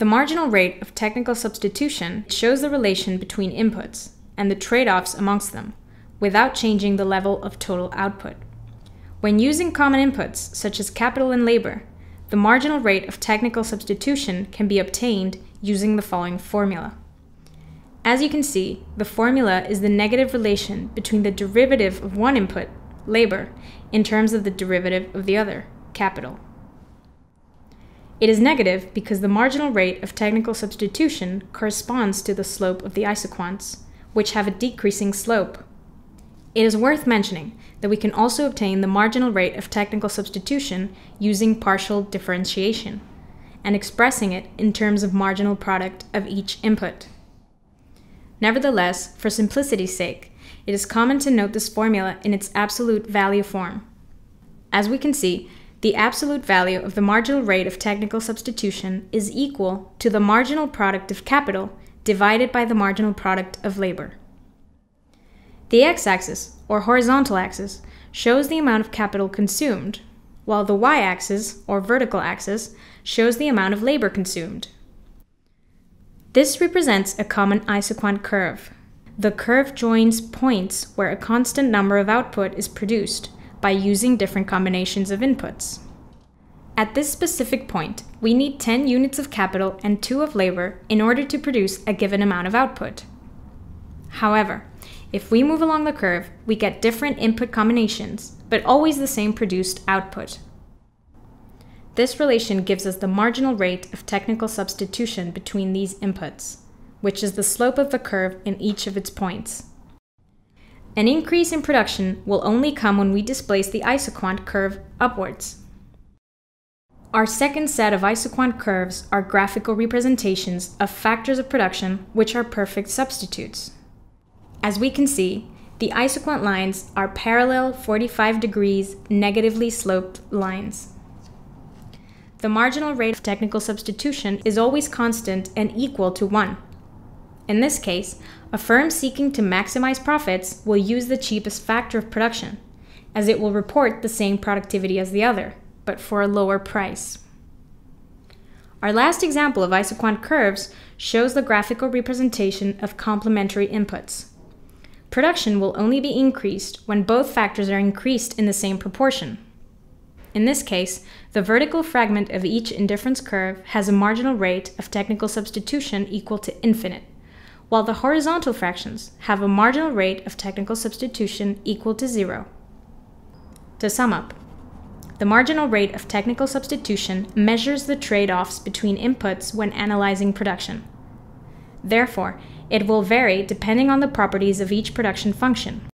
The marginal rate of technical substitution shows the relation between inputs and the trade offs amongst them, without changing the level of total output. When using common inputs, such as capital and labor, the marginal rate of technical substitution can be obtained using the following formula. As you can see, the formula is the negative relation between the derivative of one input, labor, in terms of the derivative of the other, capital. It is negative because the marginal rate of technical substitution corresponds to the slope of the isoquants, which have a decreasing slope. It is worth mentioning that we can also obtain the marginal rate of technical substitution using partial differentiation and expressing it in terms of marginal product of each input. Nevertheless, for simplicity's sake, it is common to note this formula in its absolute value form. As we can see, the absolute value of the marginal rate of technical substitution is equal to the marginal product of capital divided by the marginal product of labor. The x-axis, or horizontal axis, shows the amount of capital consumed, while the y-axis, or vertical axis, shows the amount of labor consumed. This represents a common isoquant curve. The curve joins points where a constant number of output is produced by using different combinations of inputs. At this specific point, we need 10 units of capital and 2 of labor in order to produce a given amount of output. However, if we move along the curve, we get different input combinations, but always the same produced output. This relation gives us the marginal rate of technical substitution between these inputs, which is the slope of the curve in each of its points. An increase in production will only come when we displace the isoquant curve upwards. Our second set of isoquant curves are graphical representations of factors of production which are perfect substitutes. As we can see, the isoquant lines are parallel 45 degrees negatively sloped lines. The marginal rate of technical substitution is always constant and equal to 1. In this case, a firm seeking to maximize profits will use the cheapest factor of production, as it will report the same productivity as the other, but for a lower price. Our last example of isoquant curves shows the graphical representation of complementary inputs. Production will only be increased when both factors are increased in the same proportion. In this case, the vertical fragment of each indifference curve has a marginal rate of technical substitution equal to infinite, while the horizontal fractions have a marginal rate of technical substitution equal to zero. To sum up, the marginal rate of technical substitution measures the trade-offs between inputs when analyzing production. Therefore, it will vary depending on the properties of each production function.